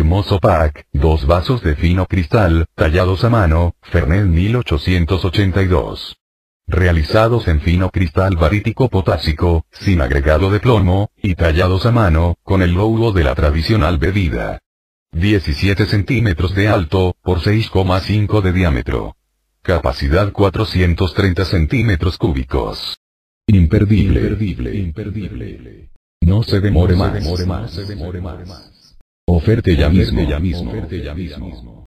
Hermoso pack, dos vasos de fino cristal, tallados a mano, Fernet 1882. Realizados en fino cristal barítico potásico, sin agregado de plomo, y tallados a mano, con el logo de la tradicional bebida. 17 centímetros de alto, por 6,5 de diámetro. Capacidad 430 centímetros cúbicos. Imperdible, imperdible, imperdible. No se demore más, demore más, se demore más. Oferte ya mismo, ya mismo, oferte ya mismo.